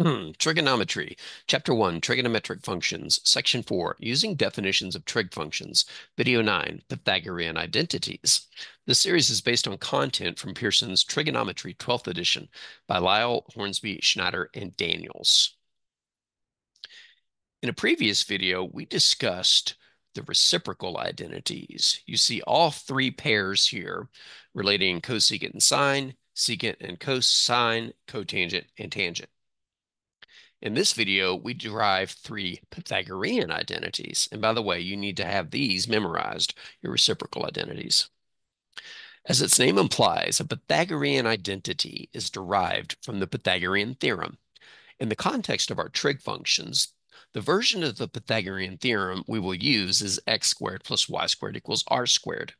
Hmm, trigonometry, Chapter 1, Trigonometric Functions, Section 4, Using Definitions of Trig Functions, Video 9, Pythagorean Identities. This series is based on content from Pearson's Trigonometry 12th edition by Lial, Hornsby, Schneider, and Daniels. In a previous video, we discussed the reciprocal identities. You see all three pairs here relating cosecant and sine, secant and cosine, cotangent and tangent. In this video, we derive three Pythagorean identities. And by the way, you need to have these memorized, your reciprocal identities. As its name implies, a Pythagorean identity is derived from the Pythagorean theorem. In the context of our trig functions, the version of the Pythagorean theorem we will use is x squared plus y squared equals r squared.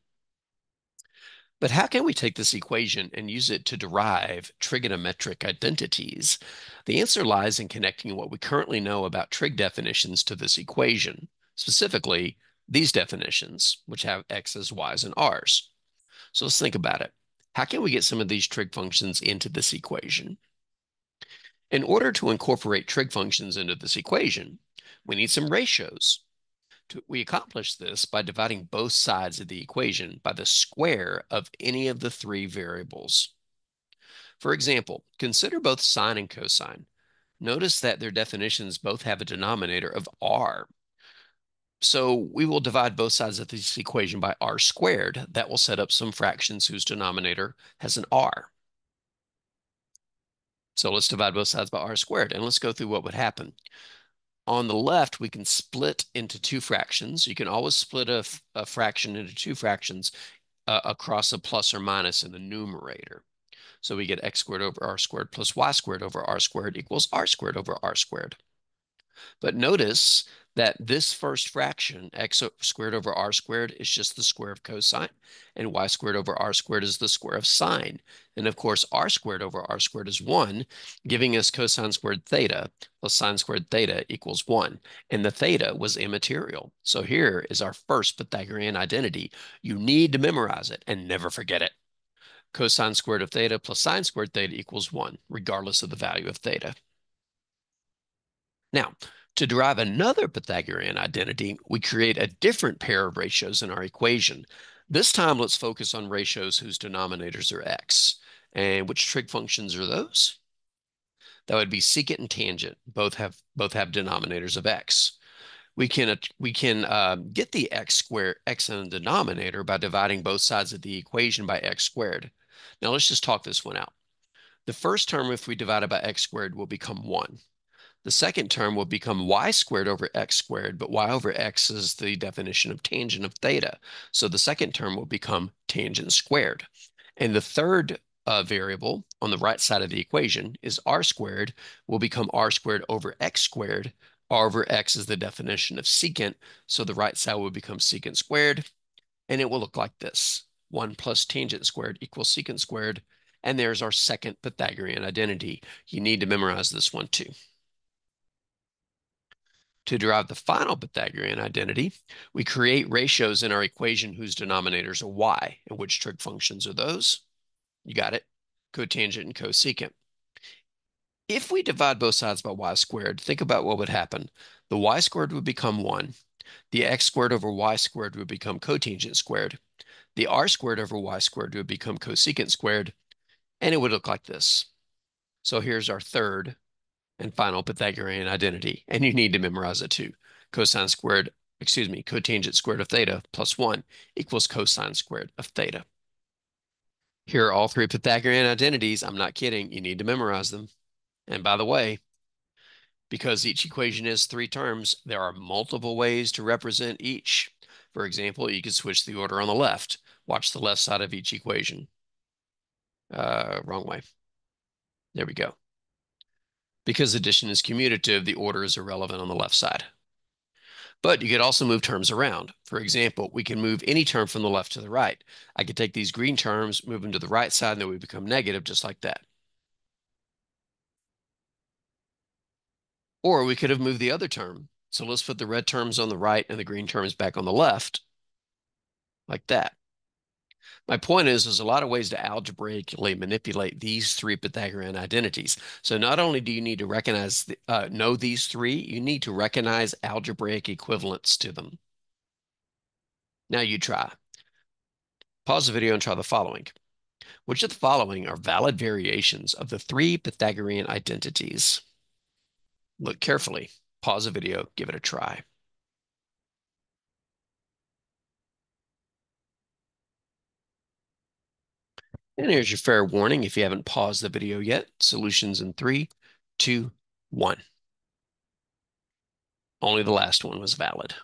But how can we take this equation and use it to derive trigonometric identities? The answer lies in connecting what we currently know about trig definitions to this equation, specifically these definitions, which have x's, y's, and r's. So let's think about it. How can we get some of these trig functions into this equation? In order to incorporate trig functions into this equation, we need some ratios. We accomplish this by dividing both sides of the equation by the square of any of the three variables. For example, consider both sine and cosine. Notice that their definitions both have a denominator of r. So we will divide both sides of this equation by r squared. That will set up some fractions whose denominator has an r. So let's divide both sides by r squared, and let's go through what would happen. On the left, we can split into two fractions. You can always split a, a fraction into two fractions uh, across a plus or minus in the numerator. So we get x squared over r squared plus y squared over r squared equals r squared over r squared. But notice that this first fraction, x squared over r squared, is just the square of cosine, and y squared over r squared is the square of sine. And of course, r squared over r squared is 1, giving us cosine squared theta plus sine squared theta equals 1. And the theta was immaterial. So here is our first Pythagorean identity. You need to memorize it and never forget it. Cosine squared of theta plus sine squared theta equals 1, regardless of the value of theta. Now, to derive another Pythagorean identity, we create a different pair of ratios in our equation. This time, let's focus on ratios whose denominators are x. And which trig functions are those? That would be secant and tangent. Both have both have denominators of x. We can we can uh, get the x squared x in the denominator by dividing both sides of the equation by x squared. Now let's just talk this one out. The first term, if we divide it by x squared, will become 1. The second term will become y squared over x squared, but y over x is the definition of tangent of theta. So the second term will become tangent squared. And the third uh, variable on the right side of the equation is r squared will become r squared over x squared. r over x is the definition of secant, so the right side will become secant squared, and it will look like this. 1 plus tangent squared equals secant squared, and there's our second Pythagorean identity. You need to memorize this one too. To derive the final Pythagorean identity, we create ratios in our equation whose denominators are y. And which trig functions are those? You got it. Cotangent and cosecant. If we divide both sides by y squared, think about what would happen. The y squared would become 1. The x squared over y squared would become cotangent squared. The r squared over y squared would become cosecant squared. And it would look like this. So here's our third and final Pythagorean identity. And you need to memorize it too. Cosine squared, excuse me, cotangent squared of theta plus 1 equals cosine squared of theta. Here are all three Pythagorean identities. I'm not kidding. You need to memorize them. And by the way, because each equation has three terms, there are multiple ways to represent each. For example, you could switch the order on the left. Watch the left side of each equation. Uh, wrong way. There we go. Because addition is commutative, the order is irrelevant on the left side. But you could also move terms around. For example, we can move any term from the left to the right. I could take these green terms, move them to the right side, and they would become negative just like that. Or we could have moved the other term. So let's put the red terms on the right and the green terms back on the left, like that. My point is, there's a lot of ways to algebraically manipulate these three Pythagorean identities. So not only do you need to recognize, the, uh, know these three, you need to recognize algebraic equivalents to them. Now you try. Pause the video and try the following. Which of the following are valid variations of the three Pythagorean identities? Look carefully. Pause the video, give it a try. And here's your fair warning if you haven't paused the video yet. Solutions in three, two, one. Only the last one was valid.